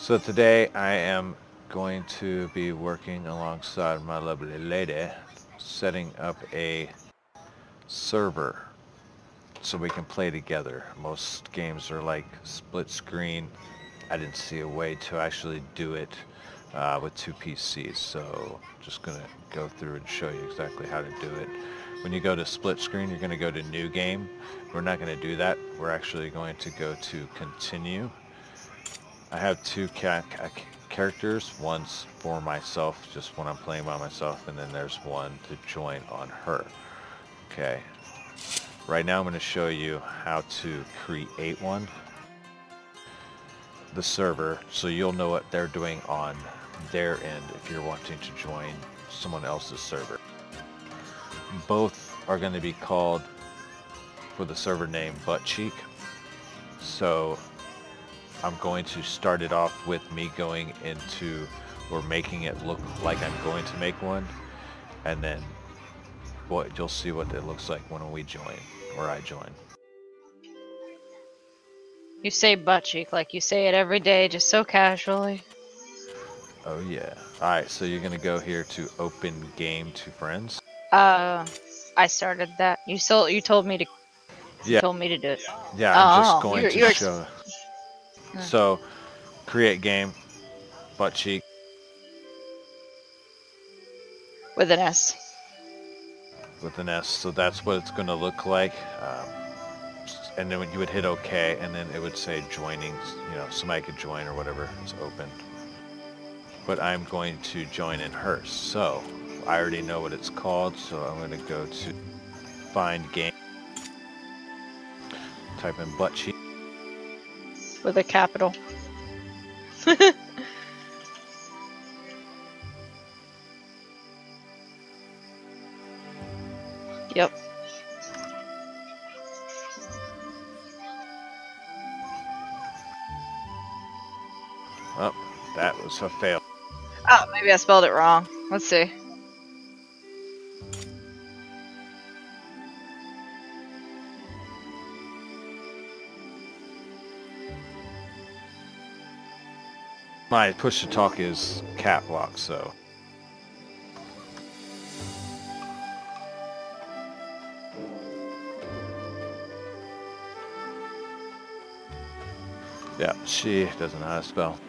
So today I am going to be working alongside my lovely lady setting up a server so we can play together. Most games are like split screen. I didn't see a way to actually do it uh, with two PCs so just gonna go through and show you exactly how to do it. When you go to split screen you're gonna go to new game. We're not gonna do that. We're actually going to go to continue. I have two ca characters. One's for myself, just when I'm playing by myself, and then there's one to join on her. Okay. Right now I'm going to show you how to create one. The server, so you'll know what they're doing on their end if you're wanting to join someone else's server. Both are going to be called for the server name Butt Cheek. So I'm going to start it off with me going into or making it look like I'm going to make one and then what you'll see what it looks like when we join or I join. You say butt cheek like you say it every day just so casually. Oh yeah. Alright, so you're gonna go here to open game to friends. Uh I started that. You still you told me to yeah. Told me to do it. Yeah, I'm just oh, going you're, to you're show so, create game, butt cheek. With an S. With an S, so that's what it's going to look like. Um, and then you would hit OK, and then it would say joining, you know, somebody could join or whatever. It's open. But I'm going to join in hers. So, I already know what it's called, so I'm going to go to find game. Type in butt cheek with a capital. yep. Oh, that was a fail. Oh, maybe I spelled it wrong. Let's see. My push to talk is caps lock, so. Yeah, she doesn't know how to spell.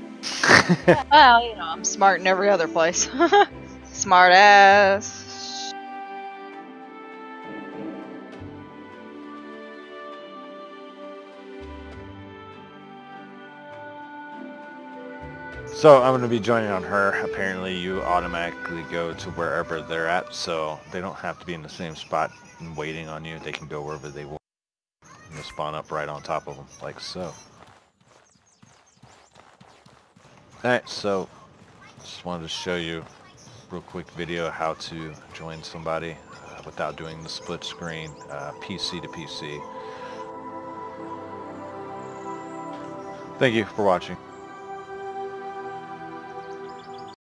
well, you know, I'm smart in every other place. smart ass. So I'm going to be joining on her. Apparently you automatically go to wherever they're at, so they don't have to be in the same spot and waiting on you. They can go wherever they want. And you'll spawn up right on top of them, like so. Alright, so just wanted to show you real quick video how to join somebody uh, without doing the split screen, uh, PC to PC. Thank you for watching.